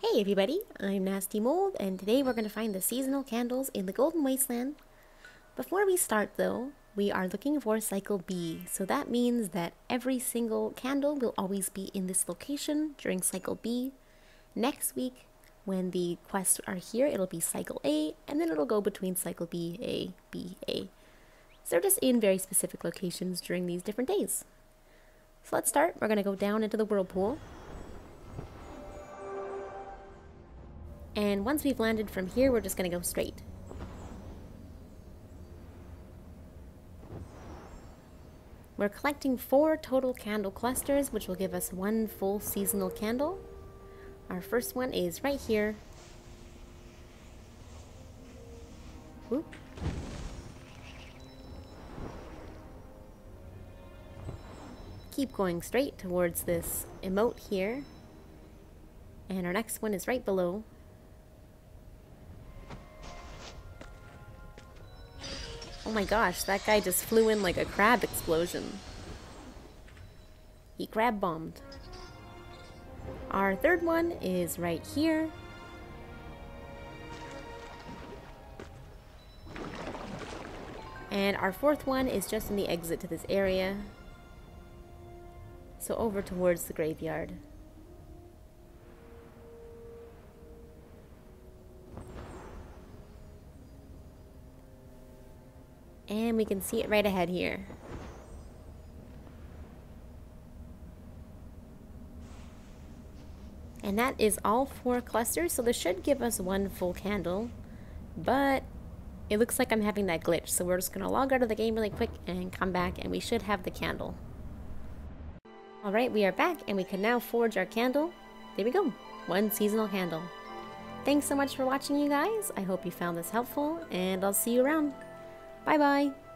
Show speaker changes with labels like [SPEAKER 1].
[SPEAKER 1] Hey everybody, I'm Nasty Mold, and today we're going to find the seasonal candles in the Golden Wasteland. Before we start though, we are looking for Cycle B, so that means that every single candle will always be in this location during Cycle B. Next week, when the quests are here, it'll be Cycle A, and then it'll go between Cycle B, A, B, A. So they're just in very specific locations during these different days. So let's start. We're going to go down into the whirlpool. And once we've landed from here, we're just going to go straight. We're collecting four total candle clusters, which will give us one full seasonal candle. Our first one is right here. Keep going straight towards this emote here. And our next one is right below. Oh my gosh, that guy just flew in like a crab explosion. He crab bombed. Our third one is right here. And our fourth one is just in the exit to this area. So over towards the graveyard. And we can see it right ahead here. And that is all four clusters, so this should give us one full candle. But it looks like I'm having that glitch, so we're just going to log out of the game really quick and come back, and we should have the candle. Alright, we are back, and we can now forge our candle. There we go, one seasonal candle. Thanks so much for watching, you guys. I hope you found this helpful, and I'll see you around. Bye bye.